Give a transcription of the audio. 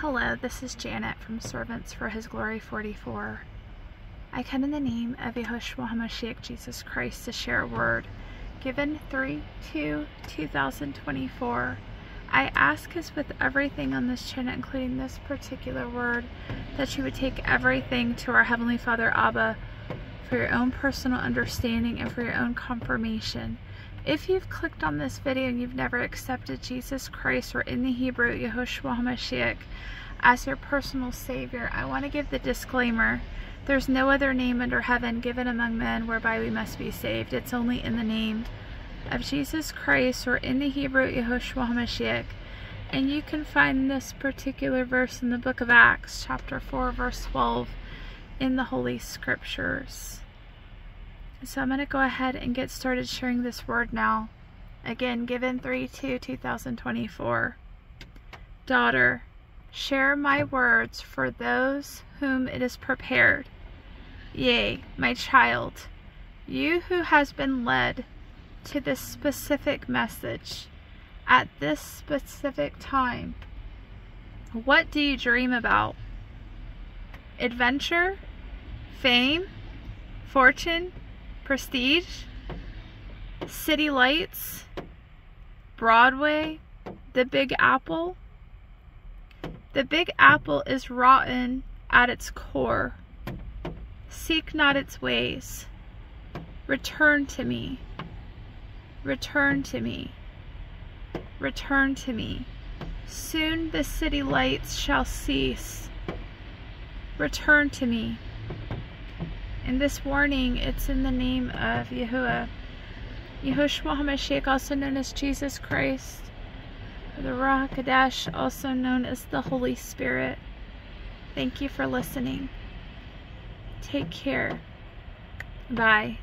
Hello, this is Janet from Servants for His Glory 44. I come in the name of Yehoshua HaMashiach Jesus Christ to share a word given 3 2 2024. I ask us with everything on this channel, including this particular word, that you would take everything to our Heavenly Father Abba for your own personal understanding and for your own confirmation. If you've clicked on this video and you've never accepted Jesus Christ or in the Hebrew Yehoshua HaMashiach as your personal Savior, I want to give the disclaimer. There's no other name under heaven given among men whereby we must be saved. It's only in the name of Jesus Christ or in the Hebrew Yehoshua HaMashiach. And you can find this particular verse in the book of Acts, chapter 4, verse 12, in the Holy Scriptures. So I'm going to go ahead and get started sharing this word now. Again, given 3 2 2024. Daughter, share my words for those whom it is prepared. Yea, my child, you who has been led to this specific message at this specific time. What do you dream about? Adventure? Fame? Fortune? Prestige, City Lights, Broadway, The Big Apple. The Big Apple is rotten at its core. Seek not its ways. Return to me. Return to me. Return to me. Soon the city lights shall cease. Return to me. In this warning, it's in the name of Yahuwah. Yehoshua HaMashiach, also known as Jesus Christ, the Ruach HaKodesh, also known as the Holy Spirit. Thank you for listening. Take care. Bye.